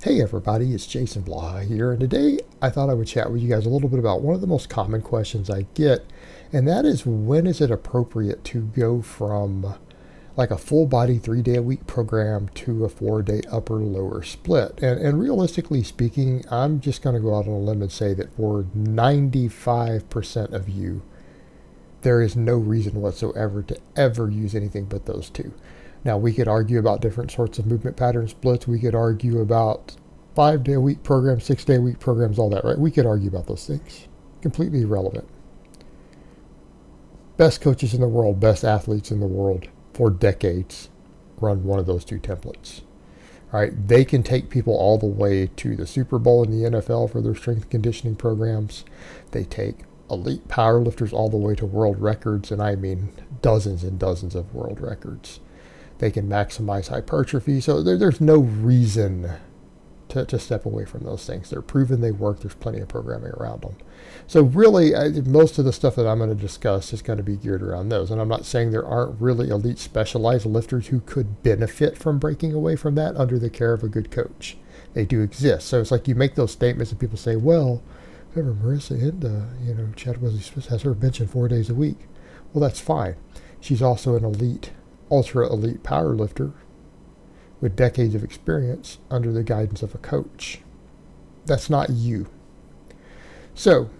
Hey everybody, it's Jason Blaha here, and today I thought I would chat with you guys a little bit about one of the most common questions I get, and that is when is it appropriate to go from like a full body three day a week program to a four day upper lower split? And, and realistically speaking, I'm just going to go out on a limb and say that for 95% of you, there is no reason whatsoever to ever use anything but those two. Now, we could argue about different sorts of movement pattern splits. We could argue about five day a week programs, six day a week programs, all that, right? We could argue about those things. Completely irrelevant. Best coaches in the world, best athletes in the world for decades run one of those two templates. All right, they can take people all the way to the Super Bowl in the NFL for their strength conditioning programs. They take elite powerlifters all the way to world records, and I mean dozens and dozens of world records. They can maximize hypertrophy. So there, there's no reason to, to step away from those things. They're proven they work. There's plenty of programming around them. So really, I, most of the stuff that I'm going to discuss is going to be geared around those. And I'm not saying there aren't really elite specialized lifters who could benefit from breaking away from that under the care of a good coach. They do exist. So it's like you make those statements and people say, well, remember Marissa Inda, you know, Chad Wesley Smith has her benching four days a week. Well, that's fine. She's also an elite ultra elite power lifter with decades of experience under the guidance of a coach. That's not you. So,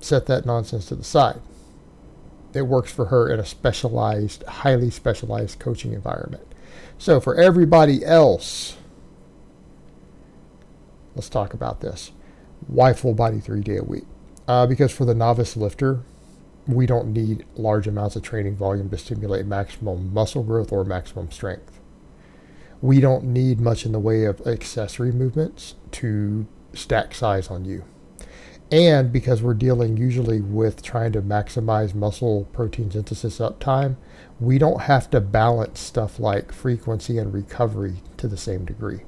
set that nonsense to the side. It works for her in a specialized, highly specialized coaching environment. So, for everybody else, let's talk about this. Why full body three day a week? Uh, because for the novice lifter, we don't need large amounts of training volume to stimulate maximum muscle growth or maximum strength. We don't need much in the way of accessory movements to stack size on you. And because we're dealing usually with trying to maximize muscle protein synthesis uptime, we don't have to balance stuff like frequency and recovery to the same degree.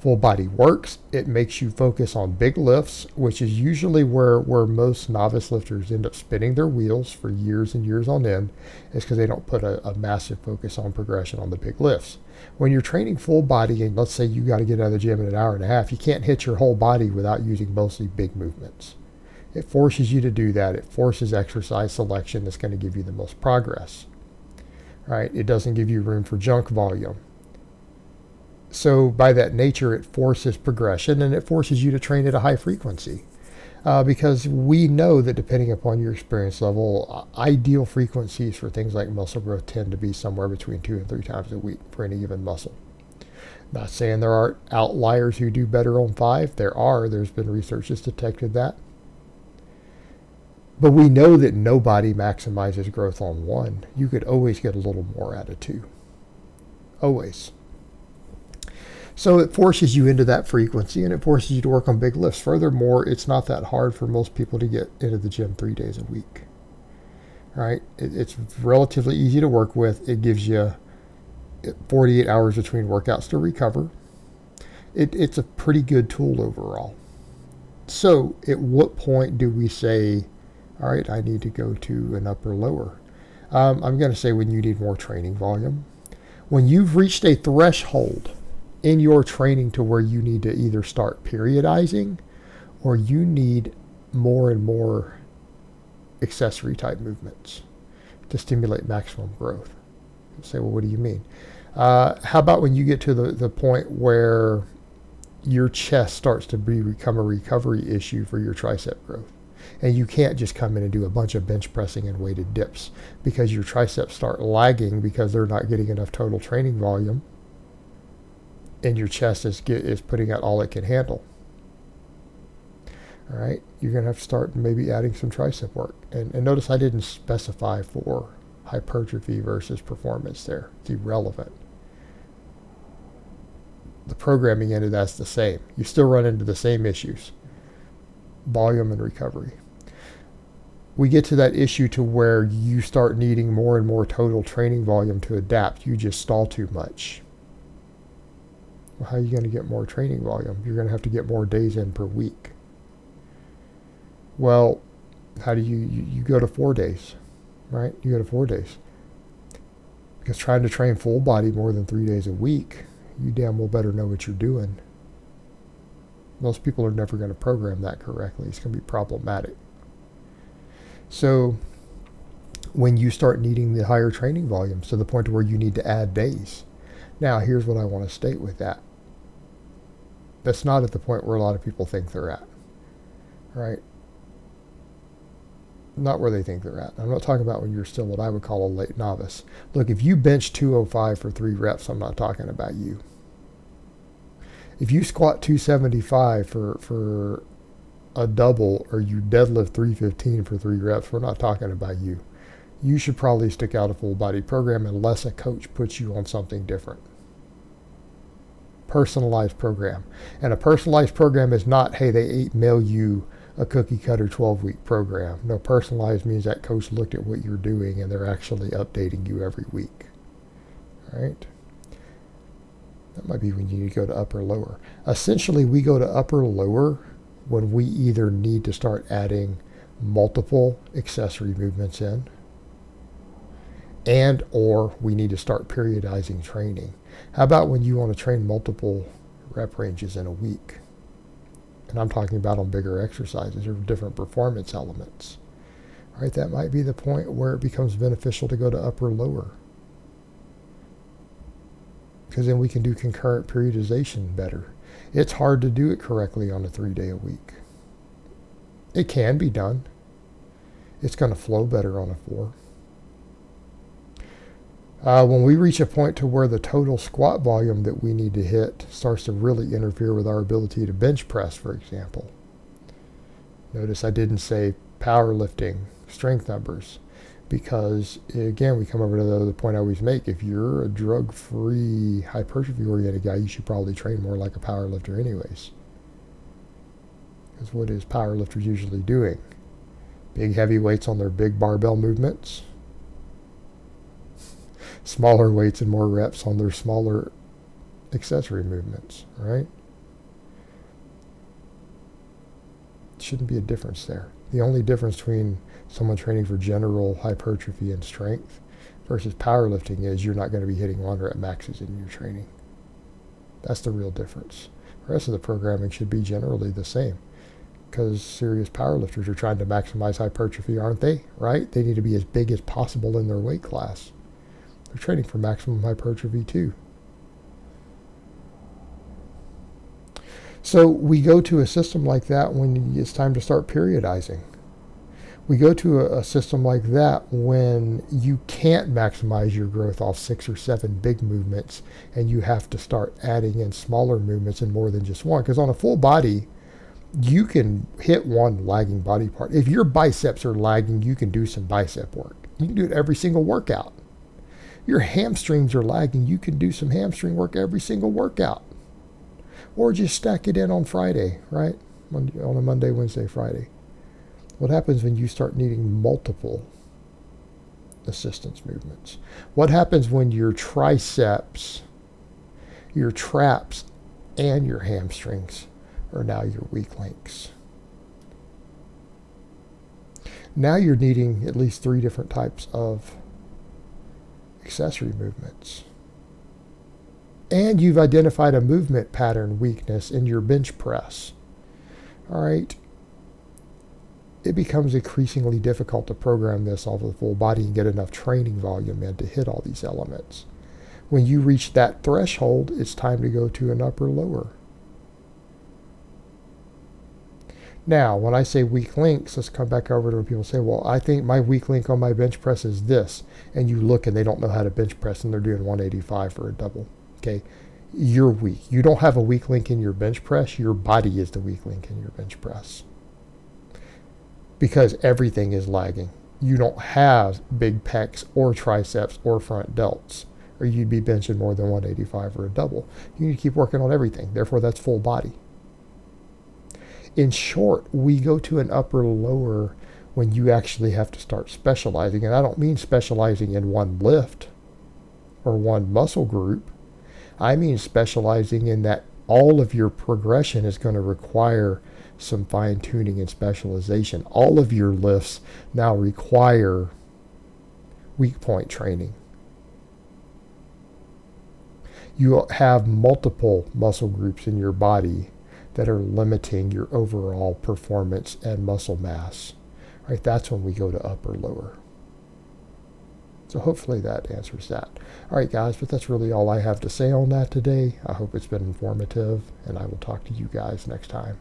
Full body works. It makes you focus on big lifts, which is usually where, where most novice lifters end up spinning their wheels for years and years on end, is because they don't put a, a, massive focus on progression on the big lifts. When you're training full body, and let's say you got to get out of the gym in an hour and a half, you can't hit your whole body without using mostly big movements. It forces you to do that. It forces exercise selection that's going to give you the most progress. Right? It doesn't give you room for junk volume so by that nature, it forces progression and it forces you to train at a high frequency. Uh, because we know that depending upon your experience level, ideal frequencies for things like muscle growth tend to be somewhere between two and three times a week for any given muscle. Not saying there aren't outliers who do better on five. There are. There's been research that's detected that. But we know that nobody maximizes growth on one. You could always get a little more out of two. Always. So it forces you into that frequency and it forces you to work on big lifts. Furthermore, it's not that hard for most people to get into the gym three days a week. Right? It, it's relatively easy to work with. It gives you 48 hours between workouts to recover. It, it's a pretty good tool overall. So, at what point do we say, all right, I need to go to an upper lower? Um, I'm going to say when you need more training volume. When you've reached a threshold in your training to where you need to either start periodizing or you need more and more accessory type movements to stimulate maximum growth. You say, well, what do you mean? Uh, how about when you get to the, the point where your chest starts to be, become a recovery issue for your tricep growth? And you can't just come in and do a bunch of bench pressing and weighted dips because your triceps start lagging because they're not getting enough total training volume and your chest is get, is putting out all it can handle. All right, you're going to have to start maybe adding some tricep work. And, and notice I didn't specify for hypertrophy versus performance there. It's irrelevant. The programming end of that's the same. You still run into the same issues, volume and recovery. We get to that issue to where you start needing more and more total training volume to adapt. You just stall too much well, how are you going to get more training volume? You're going to have to get more days in per week. Well, how do you, you, you go to four days, right? You go to four days. Because trying to train full body more than three days a week, you damn well better know what you're doing Most people are never going to program that correctly. It's going to be problematic. So when you start needing the higher training volumes to the point where you need to add days. Now, here's what I want to state with that. That's not at the point where a lot of people think they're at. Right? Not where they think they're at. I'm not talking about when you're still what I would call a late novice. Look, if you bench 205 for three reps, I'm not talking about you. If you squat 275 for, for a double or you deadlift 315 for three reps, we're not talking about you you should probably stick out a full body program unless a coach puts you on something different. Personalized program. And a personalized program is not, hey, they mail you a cookie cutter 12 week program. No, personalized means that coach looked at what you're doing and they're actually updating you every week. All right? That might be when you need to go to upper lower. Essentially, we go to upper lower when we either need to start adding multiple accessory movements in and or we need to start periodizing training. How about when you want to train multiple rep ranges in a week? And I'm talking about on bigger exercises or different performance elements. All right, that might be the point where it becomes beneficial to go to upper lower. Because then we can do concurrent periodization better. It's hard to do it correctly on a three day a week. It can be done. It's going to flow better on a four. Uh, when we reach a point to where the total squat volume that we need to hit starts to really interfere with our ability to bench press, for example. Notice I didn't say powerlifting strength numbers because, again, we come over to the, the point I always make. If you're a drug free, hypertrophy oriented guy, you should probably train more like a powerlifter, anyways. Because what is powerlifters usually doing? Big heavy weights on their big barbell movements smaller weights and more reps on their smaller accessory movements, right? Shouldn't be a difference there. The only difference between someone training for general hypertrophy and strength versus powerlifting is you're not going to be hitting one rep maxes in your training. That's the real difference. The rest of the programming should be generally the same because serious powerlifters are trying to maximize hypertrophy, aren't they? Right? They need to be as big as possible in their weight class. They're training for maximum hypertrophy too. So we go to a system like that when it's time to start periodizing. We go to a, a, system like that when you can't maximize your growth off six or seven big movements and you have to start adding in smaller movements and more than just one. Because on a full body, you can hit one lagging body part. If your biceps are lagging, you can do some bicep work. You can do it every single workout your hamstrings are lagging, you can do some hamstring work every single workout. Or just stack it in on Friday, right? on a Monday, Wednesday, Friday. What happens when you start needing multiple assistance movements? What happens when your triceps, your traps, and your hamstrings are now your weak links? Now you're needing at least three different types of accessory movements. And you've identified a movement pattern weakness in your bench press. All right. It becomes increasingly difficult to program this off of the full body and get enough training volume in to hit all these elements. When you reach that threshold, it's time to go to an upper lower. Now, when I say weak links, let's come back over to where people say, well, I think my weak link on my bench press is this. And you look and they don't know how to bench press and they're doing 185 for a double. Okay. You're weak. You don't have a weak link in your bench press. Your body is the weak link in your bench press. Because everything is lagging. You don't have big pecs or triceps or front delts, or you'd be benching more than 185 for a double. You need to keep working on everything. Therefore, that's full body. In short, we go to an upper lower when you actually have to start specializing. And I don't mean specializing in one lift or one muscle group. I mean specializing in that all of your progression is going to require some fine tuning and specialization. All of your lifts now require weak point training. You have multiple muscle groups in your body that are limiting your overall performance and muscle mass. Right, that's when we go to upper lower. So hopefully that answers that. All right, guys, but that's really all I have to say on that today. I hope it's been informative, and I will talk to you guys next time.